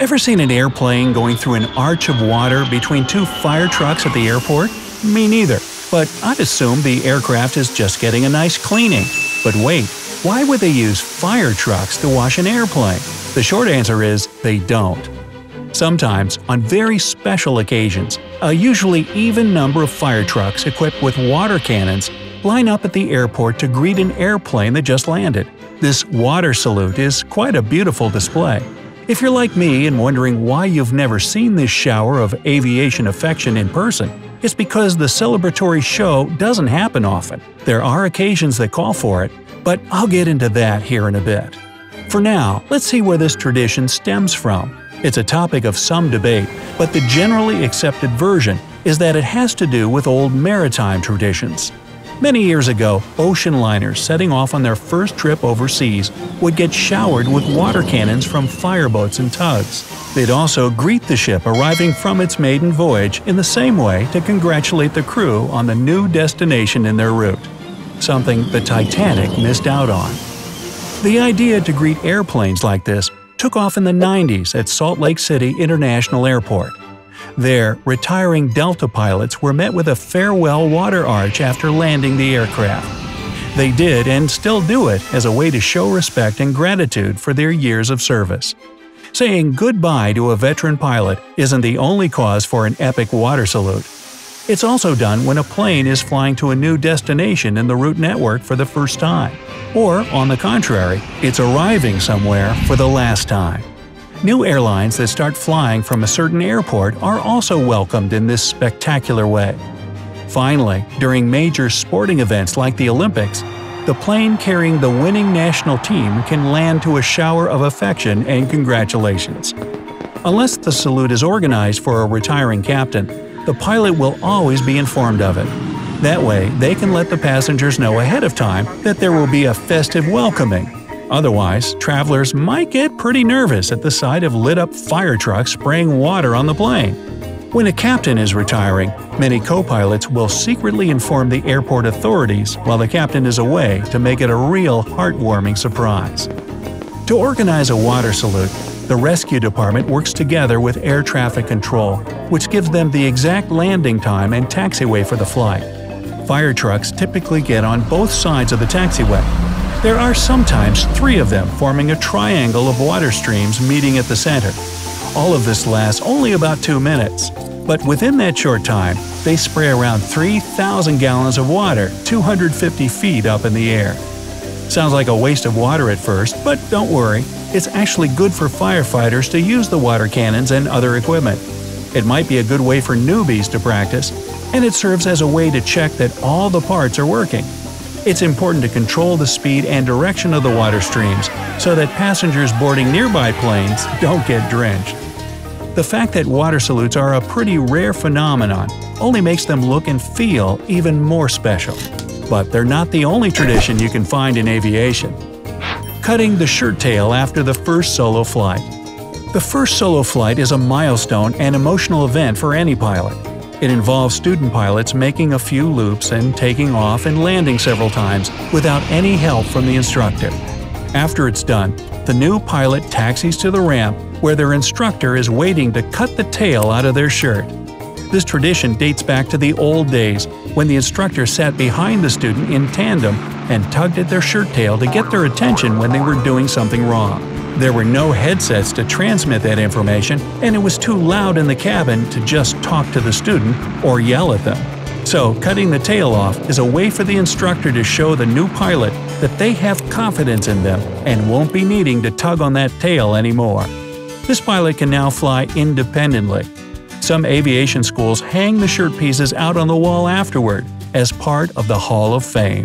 Ever seen an airplane going through an arch of water between two fire trucks at the airport? Me neither, but I'd assume the aircraft is just getting a nice cleaning. But wait, why would they use fire trucks to wash an airplane? The short answer is they don't. Sometimes, on very special occasions, a usually even number of fire trucks equipped with water cannons line up at the airport to greet an airplane that just landed. This water salute is quite a beautiful display. If you're like me and wondering why you've never seen this shower of aviation affection in person, it's because the celebratory show doesn't happen often. There are occasions that call for it, but I'll get into that here in a bit. For now, let's see where this tradition stems from. It's a topic of some debate, but the generally accepted version is that it has to do with old maritime traditions. Many years ago, ocean liners setting off on their first trip overseas would get showered with water cannons from fireboats and tugs. They'd also greet the ship arriving from its maiden voyage in the same way to congratulate the crew on the new destination in their route. Something the Titanic missed out on. The idea to greet airplanes like this took off in the 90s at Salt Lake City International Airport. There, retiring Delta pilots were met with a farewell water arch after landing the aircraft. They did and still do it as a way to show respect and gratitude for their years of service. Saying goodbye to a veteran pilot isn't the only cause for an epic water salute. It's also done when a plane is flying to a new destination in the route network for the first time. Or, on the contrary, it's arriving somewhere for the last time. New airlines that start flying from a certain airport are also welcomed in this spectacular way. Finally, during major sporting events like the Olympics, the plane carrying the winning national team can land to a shower of affection and congratulations. Unless the salute is organized for a retiring captain, the pilot will always be informed of it. That way, they can let the passengers know ahead of time that there will be a festive welcoming Otherwise, travelers might get pretty nervous at the sight of lit up fire trucks spraying water on the plane. When a captain is retiring, many co pilots will secretly inform the airport authorities while the captain is away to make it a real heartwarming surprise. To organize a water salute, the rescue department works together with air traffic control, which gives them the exact landing time and taxiway for the flight. Fire trucks typically get on both sides of the taxiway, there are sometimes three of them forming a triangle of water streams meeting at the center. All of this lasts only about two minutes. But within that short time, they spray around 3,000 gallons of water 250 feet up in the air. Sounds like a waste of water at first, but don't worry, it's actually good for firefighters to use the water cannons and other equipment. It might be a good way for newbies to practice, and it serves as a way to check that all the parts are working. It's important to control the speed and direction of the water streams so that passengers boarding nearby planes don't get drenched. The fact that water salutes are a pretty rare phenomenon only makes them look and feel even more special. But they're not the only tradition you can find in aviation. Cutting the shirt tail after the first solo flight. The first solo flight is a milestone and emotional event for any pilot. It involves student pilots making a few loops and taking off and landing several times without any help from the instructor. After it's done, the new pilot taxis to the ramp where their instructor is waiting to cut the tail out of their shirt. This tradition dates back to the old days when the instructor sat behind the student in tandem and tugged at their shirt tail to get their attention when they were doing something wrong. There were no headsets to transmit that information, and it was too loud in the cabin to just talk to the student or yell at them. So, cutting the tail off is a way for the instructor to show the new pilot that they have confidence in them and won't be needing to tug on that tail anymore. This pilot can now fly independently. Some aviation schools hang the shirt pieces out on the wall afterward as part of the Hall of Fame.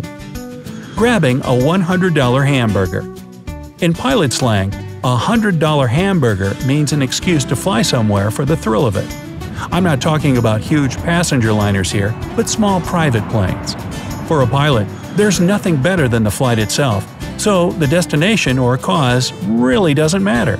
Grabbing a $100 hamburger. In pilot slang, a $100 hamburger means an excuse to fly somewhere for the thrill of it. I'm not talking about huge passenger liners here, but small private planes. For a pilot, there's nothing better than the flight itself, so the destination or cause really doesn't matter.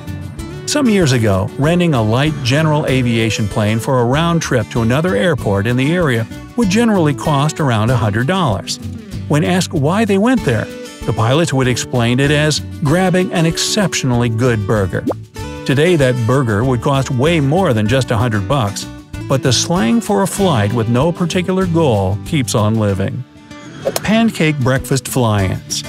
Some years ago, renting a light general aviation plane for a round trip to another airport in the area would generally cost around $100. When asked why they went there, the pilots would explain it as grabbing an exceptionally good burger. Today that burger would cost way more than just a hundred bucks, but the slang for a flight with no particular goal keeps on living. Pancake breakfast fly-ins.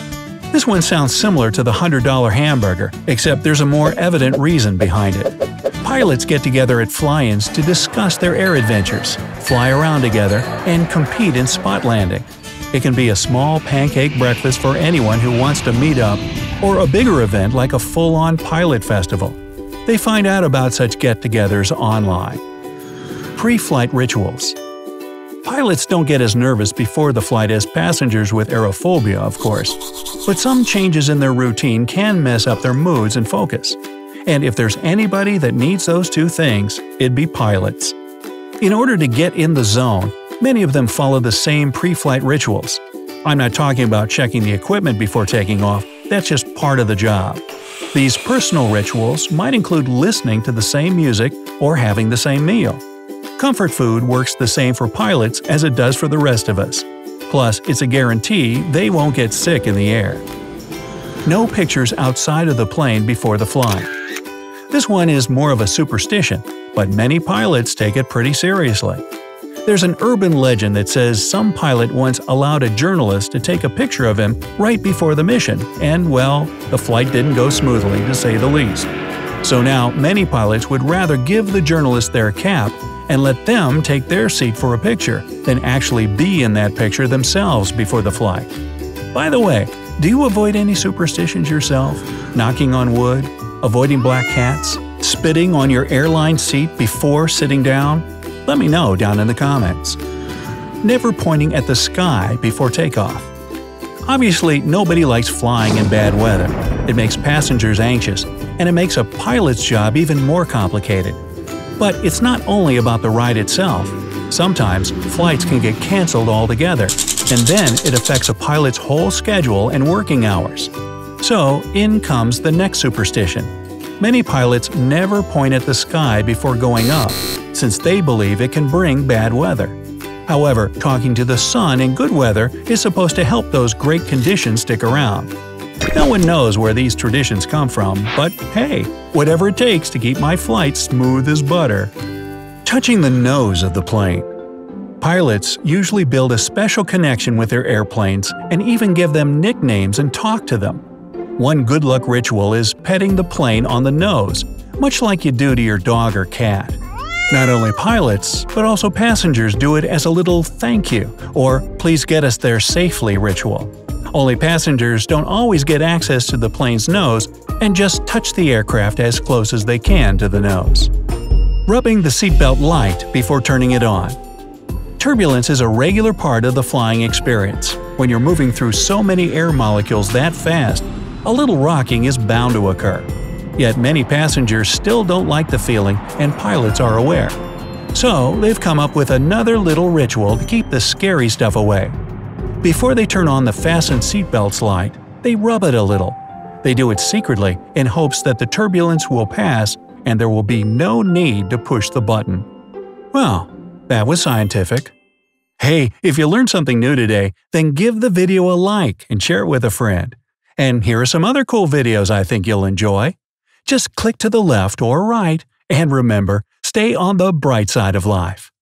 This one sounds similar to the $100 hamburger, except there's a more evident reason behind it. Pilots get together at fly-ins to discuss their air adventures, fly around together, and compete in spot landing. It can be a small pancake breakfast for anyone who wants to meet up, or a bigger event like a full-on pilot festival. They find out about such get-togethers online. Pre-flight rituals Pilots don't get as nervous before the flight as passengers with aerophobia, of course. But some changes in their routine can mess up their moods and focus. And if there's anybody that needs those two things, it'd be pilots. In order to get in the zone, many of them follow the same pre-flight rituals. I'm not talking about checking the equipment before taking off, that's just part of the job. These personal rituals might include listening to the same music or having the same meal. Comfort food works the same for pilots as it does for the rest of us. Plus, it's a guarantee they won't get sick in the air. No pictures outside of the plane before the flight. This one is more of a superstition, but many pilots take it pretty seriously. There's an urban legend that says some pilot once allowed a journalist to take a picture of him right before the mission, and well, the flight didn't go smoothly to say the least. So now, many pilots would rather give the journalist their cap and let them take their seat for a picture than actually be in that picture themselves before the flight. By the way, do you avoid any superstitions yourself? Knocking on wood? Avoiding black cats? Spitting on your airline seat before sitting down? Let me know down in the comments. Never pointing at the sky before takeoff. Obviously, nobody likes flying in bad weather. It makes passengers anxious, and it makes a pilot's job even more complicated. But it's not only about the ride itself. Sometimes, flights can get cancelled altogether, and then it affects a pilot's whole schedule and working hours. So, in comes the next superstition. Many pilots never point at the sky before going up, since they believe it can bring bad weather. However, talking to the sun in good weather is supposed to help those great conditions stick around. No one knows where these traditions come from, but hey, whatever it takes to keep my flight smooth as butter. Touching the nose of the plane. Pilots usually build a special connection with their airplanes and even give them nicknames and talk to them. One good luck ritual is petting the plane on the nose, much like you do to your dog or cat. Not only pilots, but also passengers do it as a little thank you or please get us there safely ritual. Only passengers don't always get access to the plane's nose and just touch the aircraft as close as they can to the nose. Rubbing the seatbelt light before turning it on. Turbulence is a regular part of the flying experience. When you're moving through so many air molecules that fast, a little rocking is bound to occur. Yet many passengers still don't like the feeling, and pilots are aware. So, they've come up with another little ritual to keep the scary stuff away. Before they turn on the fasten seatbelts light, they rub it a little. They do it secretly in hopes that the turbulence will pass and there will be no need to push the button. Well, that was scientific. Hey, if you learned something new today, then give the video a like and share it with a friend. And here are some other cool videos I think you'll enjoy. Just click to the left or right, and remember, stay on the bright side of life.